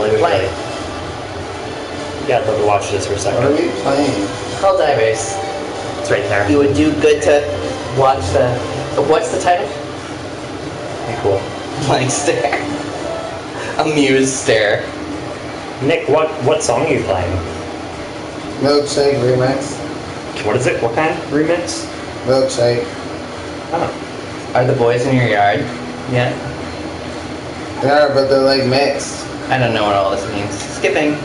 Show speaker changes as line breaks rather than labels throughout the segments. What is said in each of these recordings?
Play with
Play.
Billy. Yeah, I'd love to watch this for a
What are
second.
we playing?
Helldivers.
It's right there.
You would do good to watch the. What's the title?
Be cool.
Blank stare. Amused stare.
Nick, what what song are you playing?
Milkshake remix.
What is it? What kind? Remix?
Milkshake.
Oh.
Are the boys in your yard? Yeah.
They are, but they're like mixed.
I don't know what all this means. Skipping.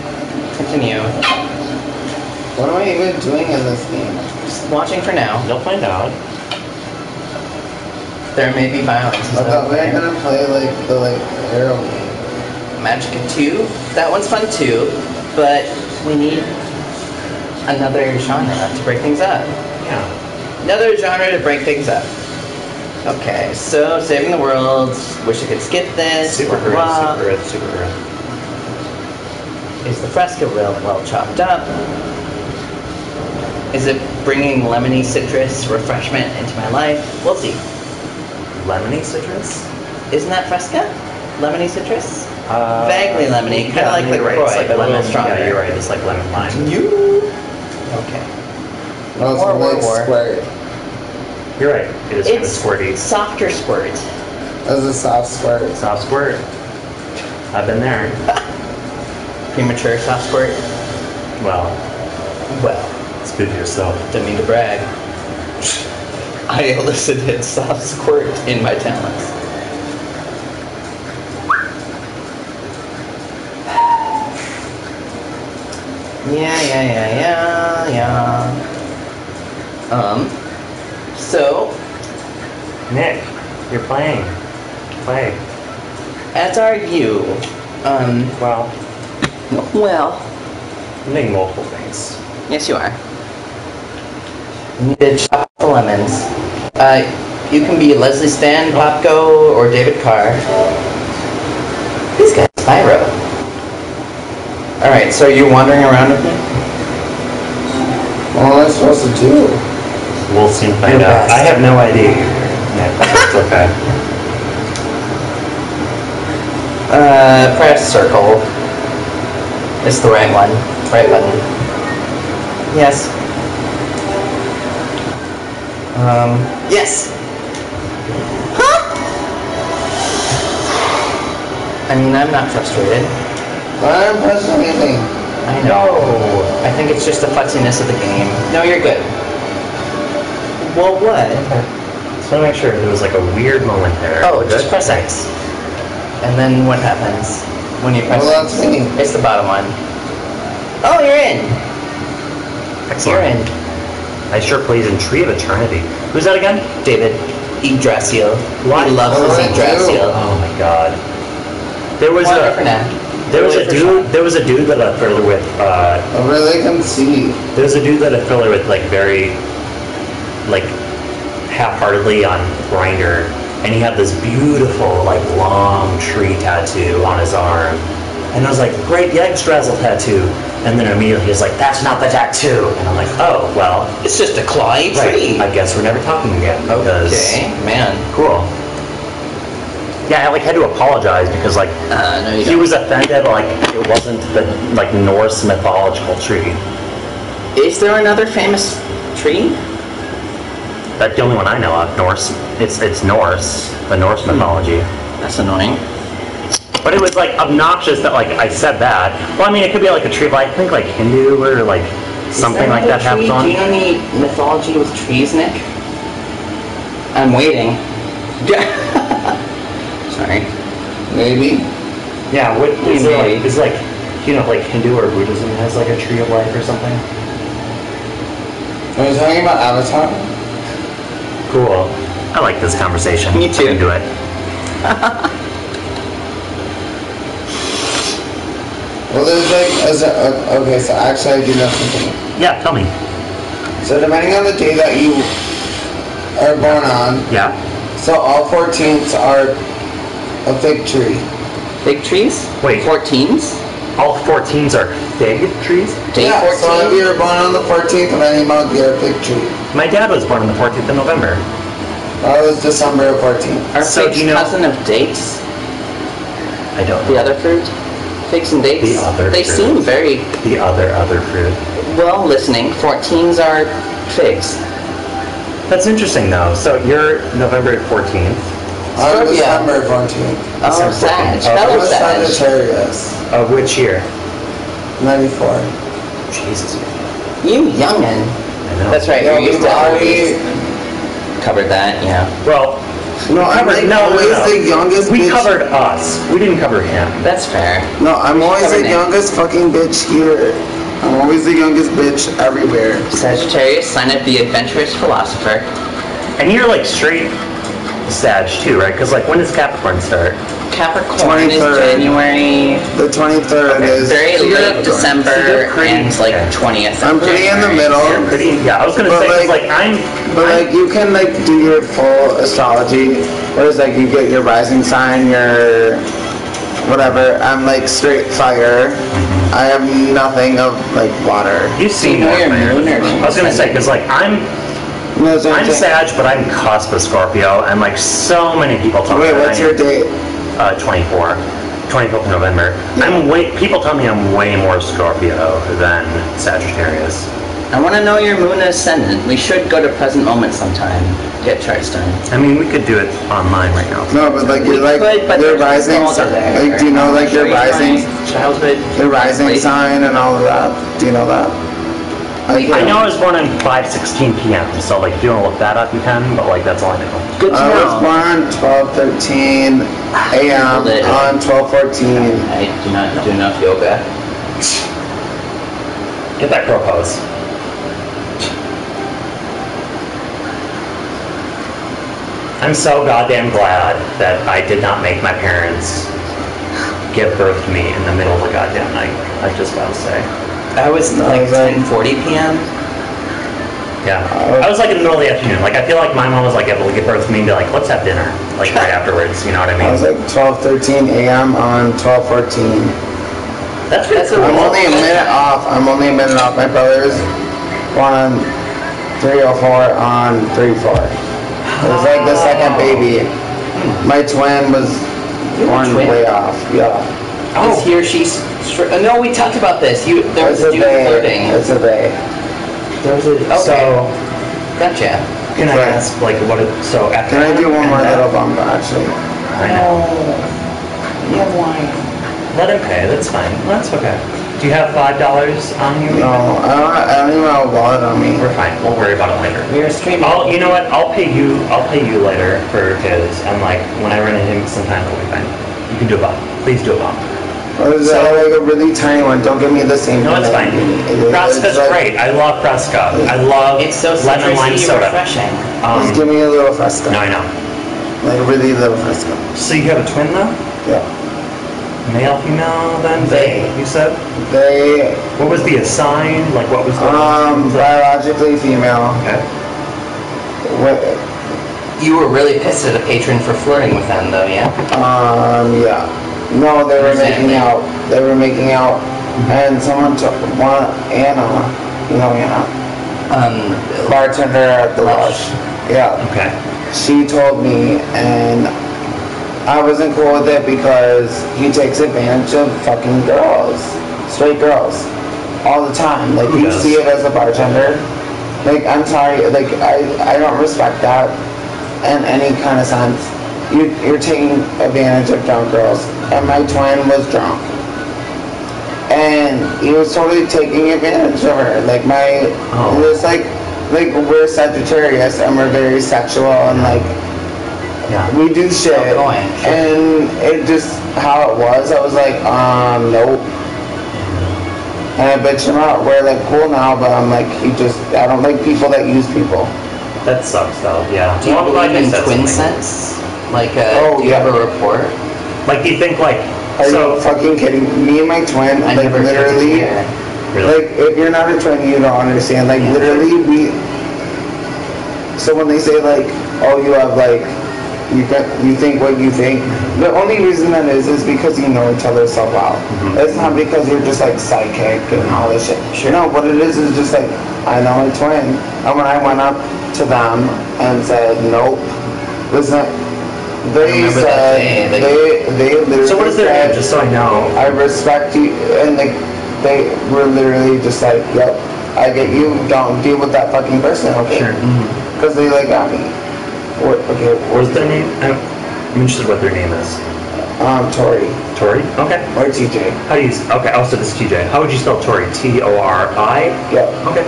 Continue.
What am I even doing in this game?
Just watching for now.
You'll find out.
There may be violence.
I thought we were gonna play like the like arrow game.
Magicka 2. That one's fun too, but we need another genre to break things up.
Yeah.
Another genre to break things up. Okay, so saving the world. Wish I could skip this.
Super
blah, blah.
Super Earth, Super Earth.
Is the Fresca real well chopped up? Is it bringing lemony citrus refreshment into my life? We'll see.
Lemony citrus?
Isn't that fresca? Lemony citrus?
Uh,
Vaguely lemony, kinda like
you're
LaCroix,
right. It's like
but a little
lemon,
stronger.
Yeah, you're right. It's like lemon lime.
You. Okay.
No, it's
War,
a
war,
mixed squirt.
You're right. It is kind of squirty.
softer squirt.
That's a soft squirt.
Soft squirt. I've been there.
Premature soft squirt.
Well,
Well,
speak for yourself.
don't mean to brag. I elicited soft squirt in my talents. Yeah, yeah, yeah, yeah, yeah. Um, so,
Nick, you're playing. Play.
as are you. Um,
Well,
well,
I'm doing multiple things.
yes, you are. You need to chop the lemons. Uh, you can be Leslie Stan, Popko, or David Carr. This guy's Spyro. Alright, so you're wandering around with me?
What am I supposed to do?
We'll soon find
You're
out.
fast.
I have no idea. Nick, it's okay.
Uh, press circle. It's the right one. Right button. Yes. Um, yes! Huh? I mean, I'm not frustrated.
I didn't press anything.
I know. I think it's just the futziness of the game. No, you're good. Well, what?
Just want to make sure there was like a weird moment there.
Oh,
Good?
just press X. And then what happens when you press
Well, that's me.
It's the bottom one. Oh, you're in.
Excellent.
You're in.
I sure plays in Tree of Eternity. Who's that again?
David, Yggdrasil. He loves
What
his
do I do?
Yggdrasil.
Oh my god. There was
Well,
a there was a dude there was a dude that I familiar with uh
I really can see.
there was a dude that I familiar with like very like half-heartedly on Grindr and he had this beautiful like long tree tattoo on his arm and I was like great Yggdrasil tattoo and then immediately he was like that's not the tattoo and I'm like oh well
It's just a clawy tree.
right I guess we're never talking again
Okay, man.
cool yeah I like had to apologize because like
Uh, no,
he
don't.
was offended like it wasn't the like Norse mythological tree.
Is there another famous tree?
That's the only one I know of. Norse. It's it's Norse, the Norse hmm. mythology.
That's annoying.
But it was like obnoxious that like I said that. Well, I mean, it could be like a tree, but I think like Hindu or like something like that happens on.
Do you know any mythology with trees, Nick? I'm waiting. Sorry.
Maybe.
Yeah. What is
Maybe.
it like? Is it like you know like Hindu or Buddhism has like a tree of life or something?
Are you talking about Avatar?
Cool. I like this conversation.
Me too.
I'm into it.
Well, there's like, is it, uh, okay, so actually I do know something.
Yeah. Tell me.
So depending on the day that you are born on,
Yeah.
so all 14ths are a fig tree.
Big trees?
Wait.
14s?
All 14s are fig trees?
Day
yeah,
14?
so if you were born on the 14th of any month, you're a fig tree.
My dad was born on the 14th of November.
That was December 14th.
Are
So
figs
you know-
cousin of dates?
I don't know.
The other fruit? Figs and dates.
The other
they
fruit.
seem very
The other other fruit.
well listening. 14s are figs.
That's interesting though. So you're November 14th.
I'm
Scorpio.
December 14th.
Oh,
December
Sag.
14th.
Fellow
I'm a
Sag.
Sagittarius.
Of which year?
94.
Jesus.
You youngin.
I know.
That's right.
Yeah,
you used
we've
to
already...
covered that. Yeah.
Well,
No, I'm
covered,
like
no, no,
always
no.
the youngest
We
bitch.
covered us. We didn't cover him.
That's fair.
No, I'm always the
Nick.
youngest fucking bitch here. I'm always the youngest bitch everywhere.
Sagittarius, sign of the adventurous philosopher.
And you're like straight Sag too, right? Because like when does Capricorn start?
Capricorn is
23rd.
January,
The 23rd
Okay,
is...
very
So you're-
late
so
December,
you're
and like 20th.
I'm pretty in the middle.
You're pretty. Yeah, I was gonna
But,
say 'cause,
like-
like I'm.
But
I'm-
like you can like do your full astrology. Whereas like you get your rising sign, your whatever. I'm like straight fire. Mm-hmm. I have nothing of like water.
you see
know
more
moon or
I was gonna say because like I'm
You know what
I'm
saying?
Sag, but I'm cusp of Scorpio, and like so many people tell me
Wait, what's
I
your date?
Uh, 24, 24th of November. I'm way. People tell me I'm way more Scorpio than Sagittarius.
I want to know your moon ascendant. We should go to present moment sometime. Get charts done.
I mean, we could do it online right now.
No, but like you're like
Could, but
your rising
no other
sign.
there.
Like do you know like your rising
my childhood?
your rising sign and all of that? Do you know that? Like,
I know I was born on 5:16 p.m. So like, if you want to look that up, you can. But like, that's all I know.
Good to
I was
know.
born 12:13 a.m. On 12:14.
I do not do enough yoga.
Get that crow pose. I'm so goddamn glad that I did not make my parents give birth to me in the middle of the goddamn night. I just gotta say.
I was
No,
like
then-
10:40 p.m.
Yeah. I was like in the middle of the afternoon. Like I feel like my mom was like able to give birth to me and be like, let's have dinner. Like right afterwards, you know what I mean?
I was
mean?
like 12:13 a.m. on 12:14.
That's pretty
That's a
cool.
I'm only a minute off. I'm only a minute off. My brother's born on 304 on 34. It was like the second baby. My twin was born way off. Yeah.
Is he or she? Str- uh, no, we talked about this. You there was
It's
a
a
dude
they.
flirting.
It's a they.
There was a okay.
So
gotcha.
can I
Right.
ask like what? It, so after
Can I do one more
and that-
little bump actually?
I know.
You have wine.
Let him pay. That's fine. That's okay. Do you have five dollars on you?
No, I don't. I don't even have a wallet on me.
We're fine. We'll worry about it later.
We are streaming.
I'll, you know what? I'll pay you. I'll pay you later for his. And like when I run into him sometime, it'll be fine. You can do a bump. Please do a bump.
Or is that like a really tiny one? Don't give me the same.
No,
one
it's
that
fine.
you. It-
Fresca's
like-
great. I love Fresca. I love
It's so
lemon lime
citrusy,
soda.
refreshing.
Um,
Just give me a little fresca.
no, I know.
Like a really little fresca.
So you have a twin though?
Yeah.
Male, female, then
They.
You said.
They
What was the assign? Like what was the?
um biologically female.
Okay.
What,
You were really pissed at a patron for flirting with them, though, yeah?
um yeah. No, they were
Understand.
making out. They were making out, and someone took one Anna. You know Anna,
Um,
bartender at the lodge. Yeah.
Okay.
she told me and I wasn't cool with it because he takes advantage of fucking girls, straight girls, all the time. Like
Who
you
does?
see it as a bartender. Like I'm sorry, like I, I don't respect that in any kind of sense. You, you're taking advantage of drunk girls, and my twin was drunk, and he was totally taking advantage of her. Like my,
Oh.
it was like, like we're Sagittarius and we're very sexual and like
Yeah.
we do shit.
Outgoing, sure.
And it just how it was. I was like, um, nope. And I bitched him out. We're like cool now, but I'm like, he just I don't like people that use people.
That sucks though. Yeah.
do you
Well, I'm
believe
you
in twin
something.
sets? Like, uh,
Oh,
do you
yeah.
have a report?
Like, do you think like
Are
so?
you fucking kidding? Me and my twin,
I
like
never
literally,
it.
Really?
like if you're not a twin, you don't understand. Like
Yeah.
literally, we. So when they say like, oh, you have like, you got, you think what you think. The only reason that is is because you know each other so well.
Mhm.
It's not because you're just like psychic and all this shit.
Sure.
No, what it is is just like I know my twin, and when I went up to them and said, nope, listen, They
remember that
said
day, they-
they they literally
So what is their
said,
name, just so I know?
I respect you, and like they were literally just like, yep, I get you. Don't deal with that fucking person, okay?
Sure.
Because they like got me. What? Okay.
What's their name? I'm I'm interested what their name is.
Um, Tori
Tori? Okay.
or TJ.
How do you, s- okay, oh, so this is TJ. How would you spell Tori? T-O-R-I?
Yep.
Okay.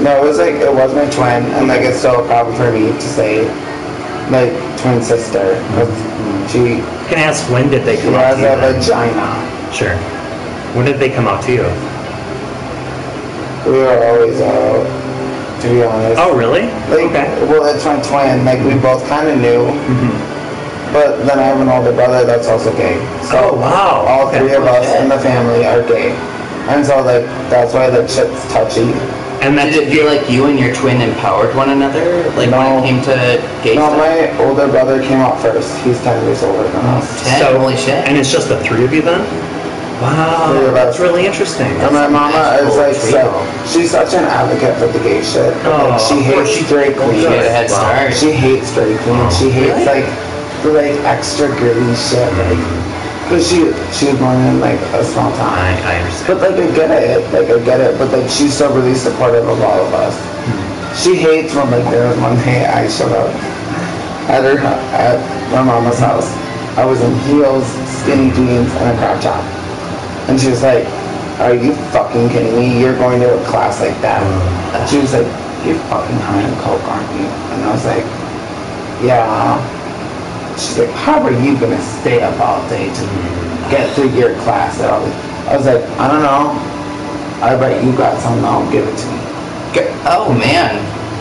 No, it was like it was my twin, and like it's still a problem for me to say, like twin sister. She
Can I ask, when did they
she
come out
has
to you?
a
then?
vagina.
Sure. When did they come out to you?
We were always out, to be honest.
Oh, really?
Like,
Okay.
well, it's my twin. Like, we both kind of knew. Mm-hmm. But then I have an older brother that's also gay. So
Oh, wow.
all
Okay.
three of us in the family are gay. And so, like, that's why the shit's touchy.
And that's,
Did it feel like you and your twin empowered one another? Like when
No.
it came to gay
No,
stuff?
my older brother came out first. He's 10 years older than us.
Oh, ten?
so,
Holy shit.
and it's just the three of you then? Wow,
Three of
that's really interesting.
And my mama is like, so, she's such an advocate for the gay shit.
Oh,
like, she
of course
hates
she-
straight
well,
queens.
She had a head
Wow.
start.
She hates straight queens.
Oh.
She hates
Really?
like the like extra girly shit. Like, cause she she was born in like a small
I,
town.
I understand.
But like I get it, like I get it. But like she's still really supportive of all of us. Hmm. She hates when like there was one day I showed up at her at my mama's house. I was in heels, skinny jeans, and a crop top. And she was like, "Are you fucking kidding me? You're going to a class like that?" And she was like, "You're fucking high on coke, aren't you?" And I was like, "Yeah." She's like, "How are you gonna stay up all day to get through your class?" And I was, I was like, "I don't know. I bet you got something. I'll give it to me."
G- Oh man.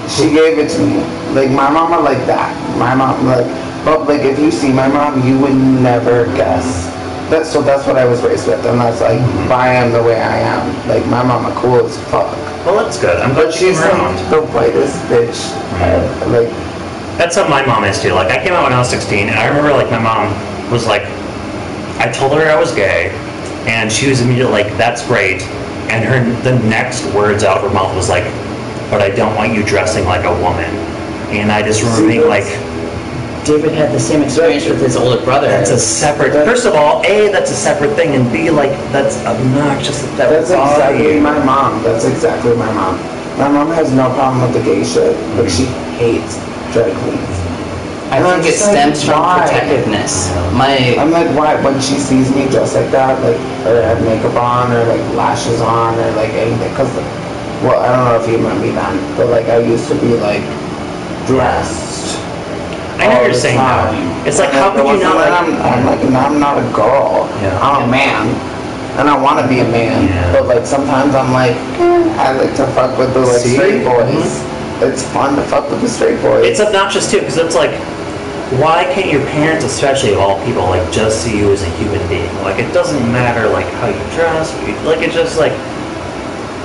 She gave it to me. Like my mama like that. My mom like but like if you see my mom you would never guess. That's so that's what I was raised with and that's like why I am the way I am. Like my mama cool as fuck.
Well, that's good. I'm glad
But she's
around.
like the whitest bitch. ever. Like
That's what my mom is too. Like I came out when I was 16, and I remember like my mom was like, I told her I was gay, and she was immediately like, "That's great," and her the next words out of her mouth was like, "But I don't want you dressing like a woman," and I just remember being like,
David had the same experience with his older brother.
"That's a separate." First of all, a that's a separate thing, and b like that's obnoxious that that
that's
would bother
exactly
you.
my mom. That's exactly my mom. My mom has no problem with the gay shit, but she hates queens.
I
And
think it
just like,
stems from
why?
protectiveness. My
I'm like, why? When she sees me dressed like that, like, or have makeup on, or like lashes on, or like anything, cause, well, I don't know if you remember me then, but like I used to be like dressed.
I know you're saying that. It's like how could you not like?
that I'm, I'm like, I'm not a girl.
Yeah.
I'm a man, and I want to be a man.
Yeah.
But like sometimes I'm like, eh, I like to fuck with the like
See?
straight boys. It's fun to fuck with the straight boys.
It's obnoxious too, because it's like, why can't your parents, especially of all people, like just see you as a human being? Like it doesn't matter like how you dress, like it's just like,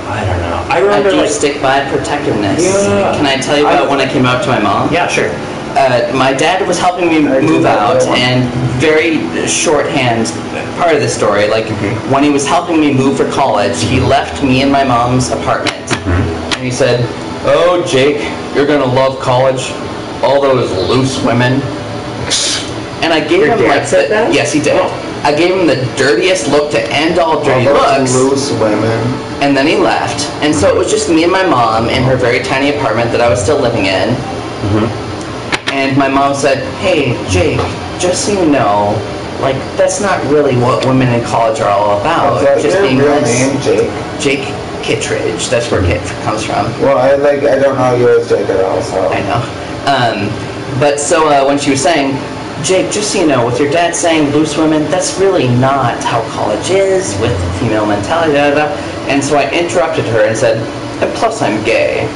I don't know. I
I
remember
do
like,
stick by protectiveness.
Yeah.
Can I tell you about when I came out to my mom?
yeah, sure.
uh, my dad was helping me move out, and very shorthand part of the story, like
Mm-hmm.
when he was helping me move for college, he left me in my mom's apartment,
Mm-hmm.
and he said, "Oh, Jake, you're gonna love college. All those loose women." And I gave
Your
him like the,
that?
yes, he did. I gave him the dirtiest look to end all dirty
All those
looks.
loose women.
And then he left. And so it was just me and my mom in her very tiny apartment that I was still living in. Mm-hmm. And my mom said, Hey, Jake, just so you know, like, that's not really what women in college are all about. Just being
real
less-
name, Jake?
Jake Kittridge. That's where Kit comes from.
Well, I like I don't know yours, Jake, at all. So
I know. Um, but so uh, when she was saying, Jake, just so you know, with your dad saying loose women, that's really not how college is with female mentality. Da, da, da. And so I interrupted her and said, and plus I'm gay.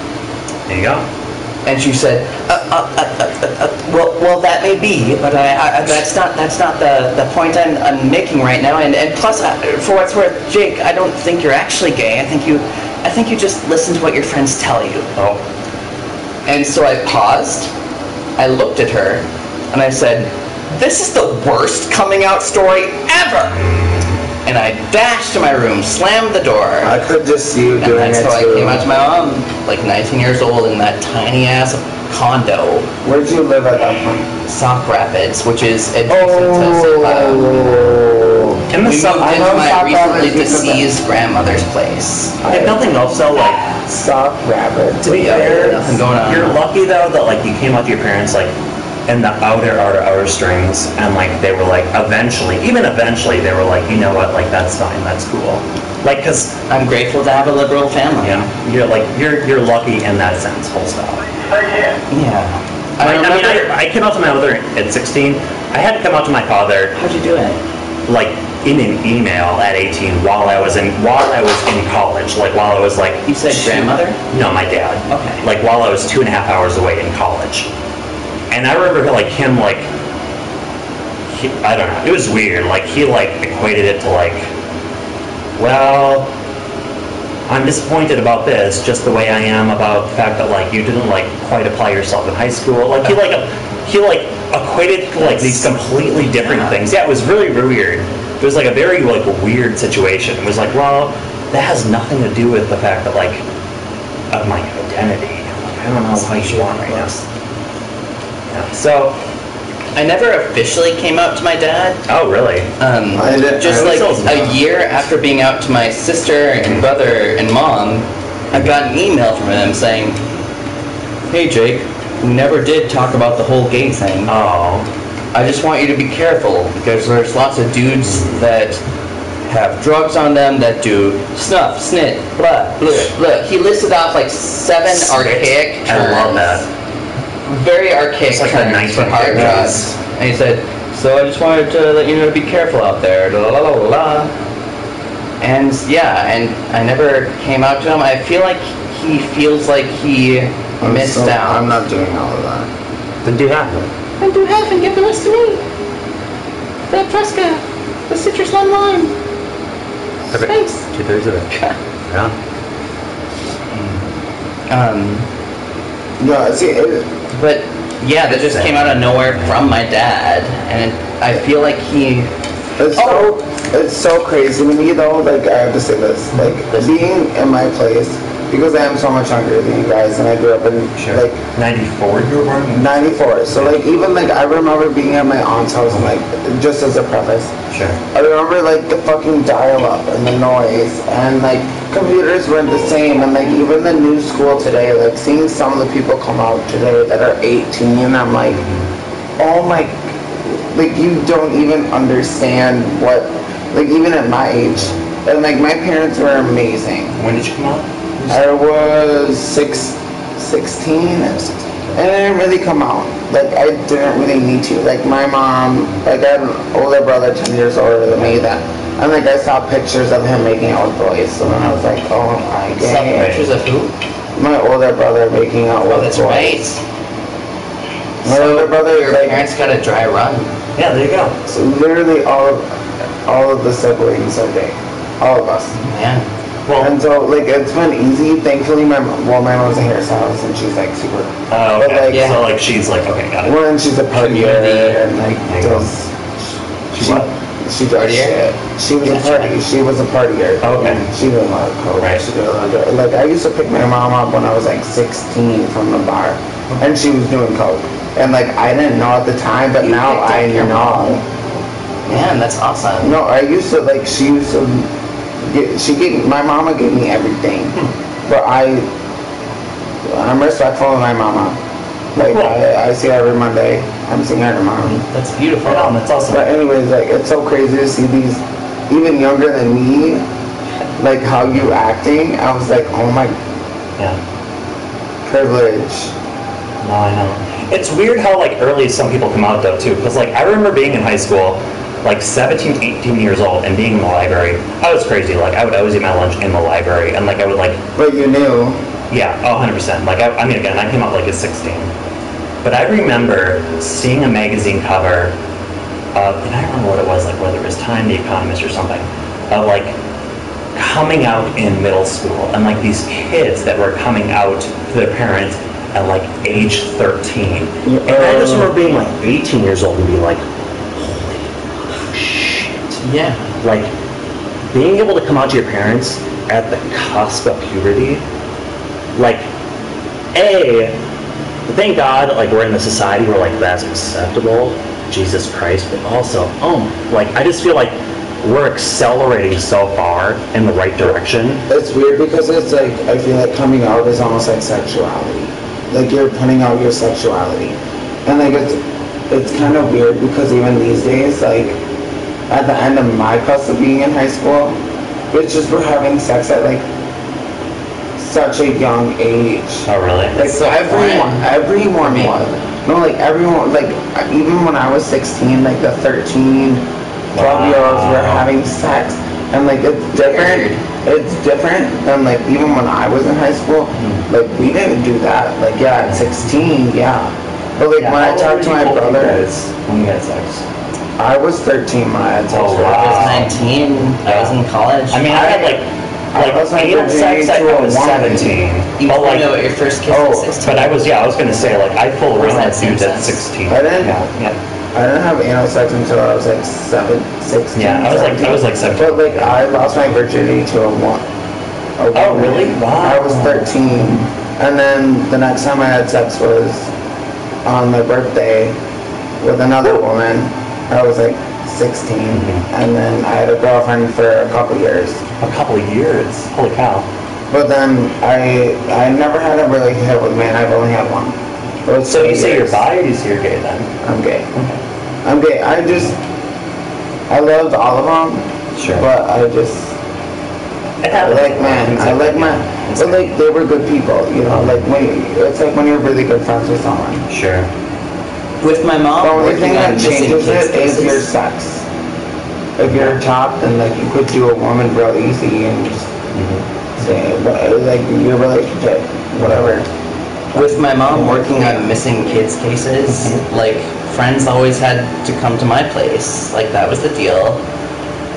There you go.
And she said, uh, uh, uh, uh, uh, uh, "Well, well, that may be, but I, I, that's not that's not the, the point I'm, I'm making right now. And, and plus, for what's worth, Jake, I don't think you're actually gay. I think you, I think you just listen to what your friends tell you."
Oh,
And so I paused. I looked at her, and I said, "This is the worst coming out story ever." And I dashed to my room, slammed the door.
I could just see you
And
doing
that's
it
how I came out to my mom, like 19 years old in that tiny ass condo,
Where'd you live at that point?
Sauk Rapids, which is adjacent to St. Cloud.
Oh.
In the
We
sub,
moved
I
into
know
my
Sauk
recently
Rapids
deceased grandmother's place.
if nothing else though, like
Sauk Rapids.
to be
Yeah,
fair,
nothing going on.
you're lucky though that like you came out to your parents like in the outer outer outer strings and like they were like eventually even eventually they were like you know what like that's fine that's cool like because
I'm grateful to have a liberal family.
you know you're like you're you're lucky in that sense full stop
Yeah.
I, I mean
remember-
I, I came out to my mother at 16 I had to come out to my father
How'd you do it?
like in an email at 18 while I was in while I was in college like while I was like
You said grandmother?
no my dad
Okay.
like while I was two and a half hours away in college and I remember like him like he, I don't know it was weird like he like equated it to like well I'm disappointed about this just the way I am about the fact that like you didn't like quite apply yourself in high school. Like he like he like equated like these completely different things. Yeah it was really really weird. It was like a very like weird situation. It was like well that has nothing to do with the fact that like of my identity. Like, I don't know how you want right now yeah. so
I never officially came out to my dad.
oh really
Um,
I did-
just
I
like a year after being out to my sister and brother and mom, I got an email from him saying, "Hey Jake, we never did talk about the whole gay thing.
oh
I just want you to be careful because there's lots of dudes that have drugs on them that do snuff, snit, blah, blah, blah. He listed off like seven
Snit.
archaic terms.
I love that
Very archaic
It's like the
terms for hard
1950s.
drugs. And he said, so I just wanted to let you know to be careful out there. La la la la la. And yeah, and I never came out to him. I feel like he feels like he
I'm
missed
so-
out.
I'm not doing all of that.
then do that
Then do half and give the rest to me. The Fresca, the citrus lime lime. Thanks.
two thirds of it yeah
Um,
No, see, it,
but yeah, that just came out of nowhere from my dad, and I feel like he.
it's
Oh.
so it's so crazy to me though. Like I have to say this, like being in my place because I am so much younger than you guys, and I grew up in like
94 you were born
94. So like even like I remember being at my aunt's house and like just as a preface,
sure
I remember like the fucking dial up and the noise and like computers weren't the same and like even the new school today, like seeing some of the people come out today that are 18, I'm like, oh my, like you don't even understand what, like even at my age, and like my parents were amazing.
when did you come out
I was six, 16, and I didn't really come out. Like, I didn't really need to. Like, my mom, like, I had an older brother 10 years older than me that, and like, I saw pictures of him making out with boys, so then I was like, oh my god.
Saw pictures of who?
My older brother making out oh, with
Oh, that's
boys.
right.
My older brother,
Your
like,
parents got a dry run.
yeah there you go
so literally all of, all of the siblings are gay. All of us.
Man.
Well
And so, like, it's been easy. Thankfully, my mom, well, my mom's a hairstylist, and she's like super.
oh
but, like,
yeah.
so like she's like okay got it
Well, and she's a partier and like
There you go.
does.
She what?
She does
Partier?
shit. She was a
Gotcha.
party. She was a partier.
Okay.
And She did a lot of coke.
Right.
She did a lot of, like I used to pick my mom up when I was like 16 from the bar, and she was doing coke. And like I didn't know at the time, but
You
now I know.
Man, that's awesome.
No, I used to like she used to. She gave my mama gave me everything, hmm. but I. I'm respectful of my mama. Like I, I see her every Monday. I'm seeing her tomorrow.
That's beautiful.
on that's awesome
But anyways, like it's so crazy to see these even younger than me, like how you acting. I was like, oh my
yeah
privilege.
No, I know. It's weird how like early some people come out though too, because like I remember being in high school, like 17, 18 years old, and being in the library. I was crazy. Like I would always eat my lunch in the library, and like I would like,
But you knew.
yeah, oh, 100 percent. Like I, I mean, again, I came out like at 16, but I remember seeing a magazine cover, of, and I don't remember what it was, like whether it was Time, The Economist, or something, of like coming out in middle school, and like these kids that were coming out to their parents at like age 13. And I just remember being like 18 years old and being like.
Yeah.
Like, being able to come out to your parents at the cusp of puberty, like, A, thank God, like we're in a society where like that's acceptable, Jesus Christ, but also, oh, like I just feel like we're accelerating so far in the right direction.
It's weird because it's like I feel like coming out is almost like sexuality. Like you're putting out your sexuality, and like it's it's kind of weird because even these days, like at the end of my course of being in high school, it's just we're having sex at like such a young age.
Oh, really?
Like
so
everyone,
fun.
everyone
Me.
was. No, like everyone, like even when I was 16, like the 13, 12 year olds were having sex, and like it's different. It's different than like even when I was in high school.
Hmm.
Like we didn't do that. Like yeah, at 16, yeah. But like when I talked to my brother,
when you had sex.
I was 13 when I had sex.
Oh,
with her.
I was
Wow.
19. I was in college.
I mean, I had like
I
like
was like
anal sex
virginity
at
to
I
a
was 17.
you
But like,
know what your first kiss
Oh,
was 16.
but I was yeah, I was gonna say like I fooled
Where's
around
that
with dudes at 16.
I didn't-
Yeah, yeah.
I didn't have anal sex until I was like seven, 16.
Yeah, I was like- I was like 17.
But like I lost my virginity to a one. a
Oh,
woman.
really?
I was 13, and then the next time I had sex was on my birthday with another woman. I was like 16,
Mhm.
and then I had a girlfriend for a couple years.
A couple of years. Holy cow.
But then I I never had a relationship with a man. I've only had one. It
So you
three
say you're
years.
bi or you say you're gay then?
I'm gay. Okay. I'm gay. I just I loved all of them,
Sure.
but I just
It
I
happens.
like men. I like men. But like they were good people, you know. Like when you, it's like when you're really good friends with someone.
Sure.
With my mom,
The only
working
thing
on
that
missing
changes
kids
it is your
cases.
sex. If you're top, then like you could do a woman real easy and just
Mm-hmm.
say but, like your relationship, whatever.
With my mom working on missing kids cases, like friends always had to come to my place. Like that was the deal.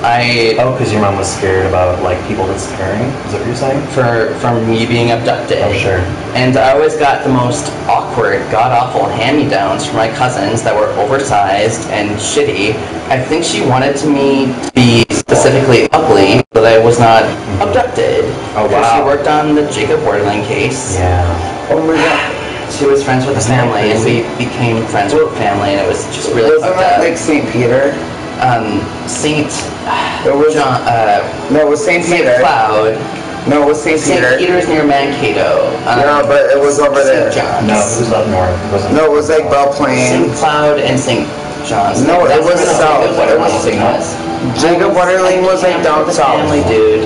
I
Oh, because your mom was scared about like people disappearing? Is that what you're saying?
for from me being abducted.
Oh, sure.
And I always got the most awkward, god awful hand me downs from my cousins that were oversized and shitty. I think she wanted to me to be specifically ugly, but I was not abducted.
Oh, wow.
She worked on the Jacob Wetterling case.
Yeah.
Oh my god.
She was friends with the
Isn't
family, and we became friends with the family, and it was just really
Wasn't that like St. Peter?
um, Saint
It was
John, uh,
No, it was St.
Saint
Peter.
Cloud.
No, it was St. Peter.
Saint Peter's near Mankato. Um,
No, but it was over there.
Saint John's.
No, it was up north. It wasn't.
No, it was like Belle
Saint Cloud and Saint John's.
No, it
That's
was
where the
south.
Jacob
It
Wetterling
was-
thing was.
Jacob Wetterling was like down
With the
south.
family, dude.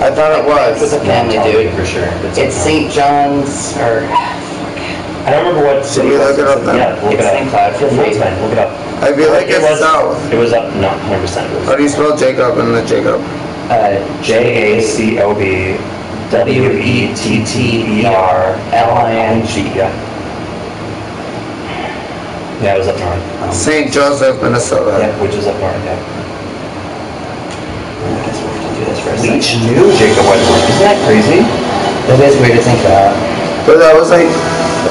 I thought it
With
was.
a family,
Tell
dude.
For sure. It's,
It's Saint John's, or.
I don't remember what city
we
it was.
look it up then?
Yeah, look
It's
it up.
St. Cloud. Feel
No,
free.
it's fine. Look it up.
I feel like
it
it's
was,
south.
It was up, no, 100%. It
How do you spell Jacob in the Jacob?
Uh,
J A C O B W E T T E R L I N G. Yeah. Yeah, it was up north.
St. Joseph, Minnesota.
Yeah, which is up north, yeah.
I guess we have to do this for a
Leach
second.
knew Jacob Wetterling. Isn't that crazy?
It is weird to think that.
But that was like,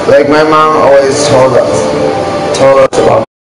like my mom always told us, told us about